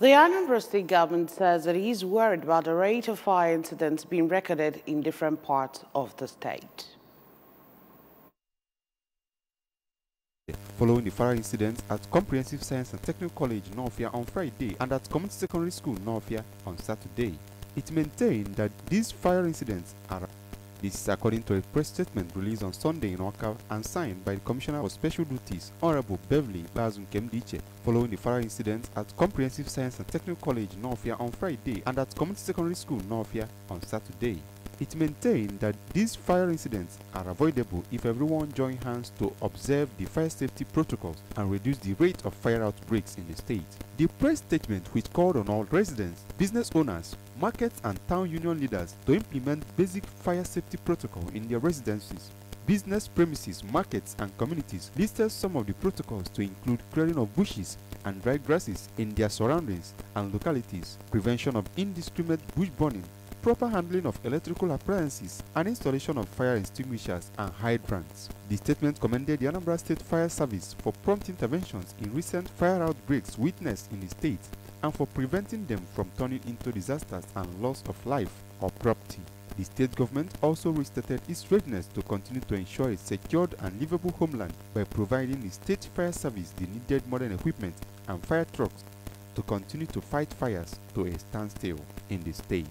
The Anambra State government says that is worried about the rate of fire incidents being recorded in different parts of the state. Following the fire incidents at Comprehensive Science and Technical College Northia on Friday and at Community Secondary School Northia on Saturday, it maintained that these fire incidents are this is according to a press statement released on Sunday in Awka and signed by the Commissioner for Special Duties, Honorable Beverly Bazum Nkemdiche, following the fire incident at Comprehensive Science and Technical College Northia on Friday and at Community Secondary School Northia on Saturday. It maintained that these fire incidents are avoidable if everyone joins hands to observe the fire safety protocols and reduce the rate of fire outbreaks in the state. The press statement which called on all residents, business owners, markets and town union leaders to implement basic fire safety protocol in their residences business premises, markets, and communities listed some of the protocols to include clearing of bushes and dry grasses in their surroundings and localities, prevention of indiscriminate bush burning, proper handling of electrical appliances, and installation of fire extinguishers and hydrants. The statement commended the Anambra State Fire Service for prompt interventions in recent fire outbreaks witnessed in the state and for preventing them from turning into disasters and loss of life or property. The state government also restated its readiness to continue to ensure a secured and livable homeland by providing the state fire service the needed modern equipment and fire trucks to continue to fight fires to a standstill in the states.